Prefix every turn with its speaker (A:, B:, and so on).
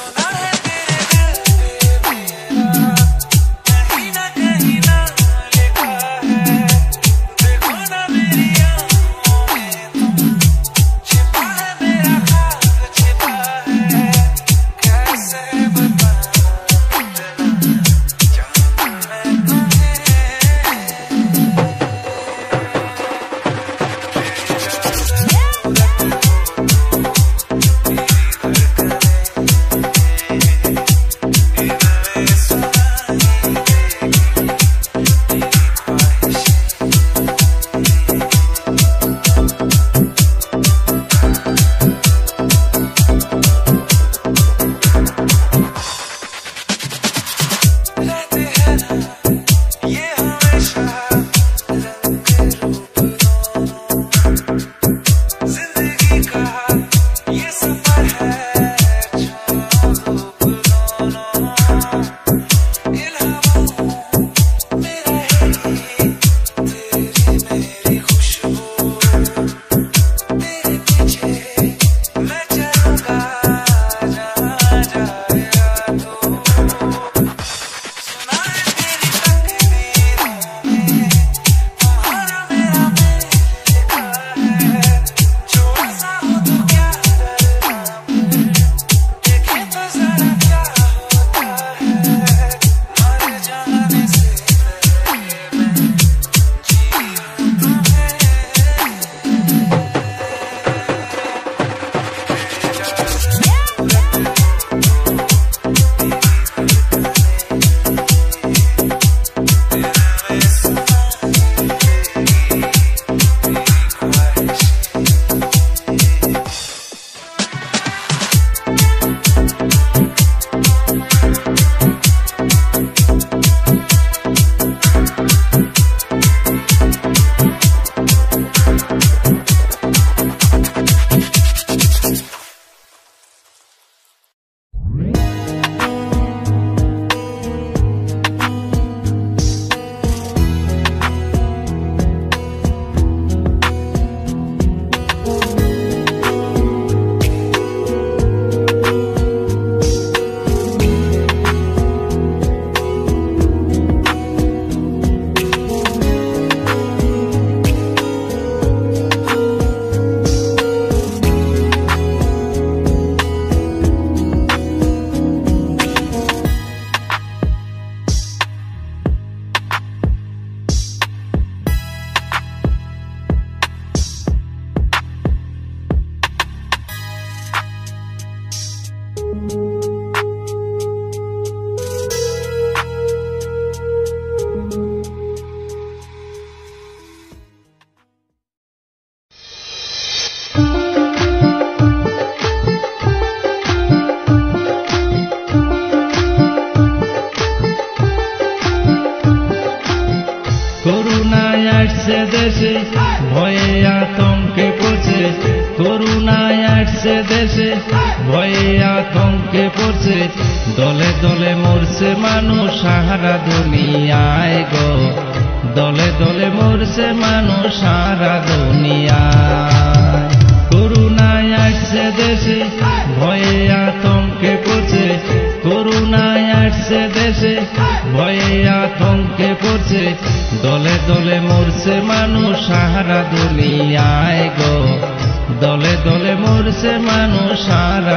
A: করুণায় আসছে দেশে, ভয়ে আতঙ্কে পড়ছে। করুণায় আসছে দেশে, ভয়ে আতঙ্কে পড়ছে। দলে দলে মরছে মানুষ সাহারা দুনিয়ায় গো। দলে দলে মরছে মানুষ, সারা দুনিয়ায়। করুণায় আসছে দেশে, ভয়ে দলে দলে মরছে মানুষ সারা দুনিয়ায় গো। দলে দলে মরছে মানুষ সারা